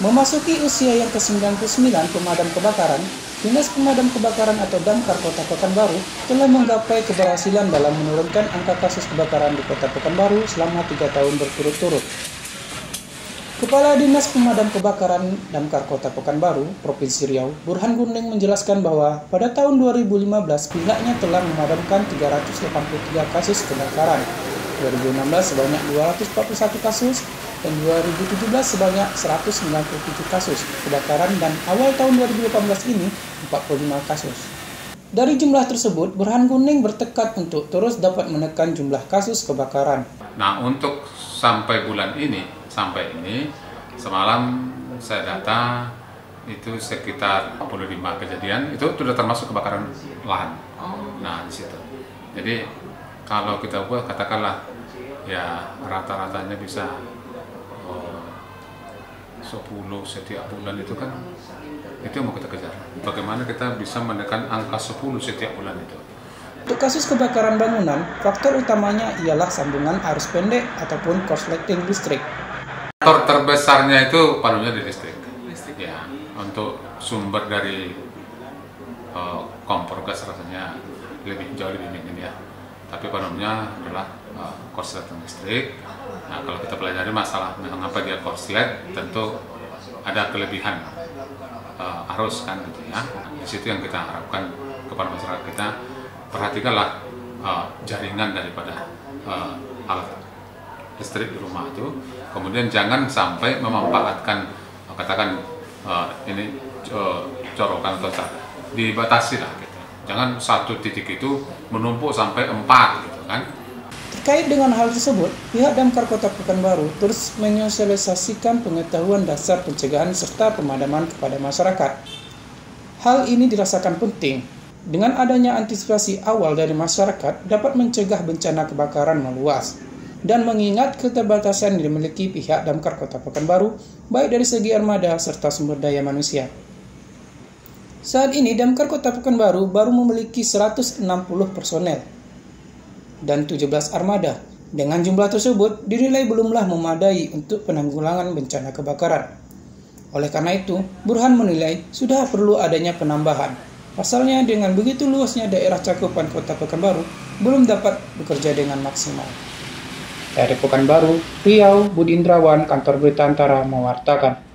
Memasuki usia yang ke-99 pemadam kebakaran, Dinas Pemadam Kebakaran atau Damkar Kota Pekanbaru telah menggapai keberhasilan dalam menurunkan angka kasus kebakaran di Kota Pekanbaru selama tiga tahun berturut-turut. Kepala Dinas Pemadam Kebakaran Damkar Kota Pekanbaru, Provinsi Riau, Burhan Guning menjelaskan bahwa pada tahun 2015 pihaknya telah memadamkan 383 kasus kebakaran, 2016 sebanyak 241 kasus, dan 2017 sebanyak 197 kasus kebakaran dan awal tahun 2018 ini 45 kasus. Dari jumlah tersebut, Burhan Kuning bertekad untuk terus dapat menekan jumlah kasus kebakaran. Nah, untuk sampai bulan ini, sampai ini, semalam saya data itu sekitar 45 kejadian, itu sudah termasuk kebakaran lahan. Nah, di situ. Jadi, kalau kita buat katakanlah ya rata-ratanya bisa 10 setiap bulan itu kan itu yang mau kita kejar. Bagaimana kita bisa menekan angka 10 setiap bulan itu. Untuk kasus kebakaran bangunan, faktor utamanya ialah sambungan arus pendek ataupun korsleting listrik. Faktor terbesarnya itu palunya di listrik. Ya, untuk sumber dari uh, kompor gas rasanya lebih jauh lebih minim ya. Tapi palunya adalah uh, korsleting listrik Nah, kalau kita pelajari masalah mengapa dia korslet, tentu ada kelebihan uh, arus kan gitu ya. Di situ yang kita harapkan kepada masyarakat kita perhatikanlah uh, jaringan daripada uh, alat listrik di rumah itu. Kemudian jangan sampai memanfaatkan katakan uh, ini uh, corokan atau dibatasi lah gitu. Jangan satu titik itu menumpuk sampai empat gitu kan Terkait dengan hal tersebut, pihak Damkar Kota Pekanbaru terus menyosialisasikan pengetahuan dasar pencegahan serta pemadaman kepada masyarakat. Hal ini dirasakan penting. Dengan adanya antisipasi awal dari masyarakat dapat mencegah bencana kebakaran meluas. Dan mengingat keterbatasan yang dimiliki pihak Damkar Kota Pekanbaru, baik dari segi armada serta sumber daya manusia. Saat ini Damkar Kota Pekanbaru baru memiliki 160 personel dan 17 armada. Dengan jumlah tersebut dinilai belumlah memadai untuk penanggulangan bencana kebakaran. Oleh karena itu, Burhan menilai sudah perlu adanya penambahan. Pasalnya dengan begitu luasnya daerah cakupan kota Pekanbaru belum dapat bekerja dengan maksimal. Dari Pekanbaru, Riau, Budi Indrawan, Kantor Berita Antara mewartakan.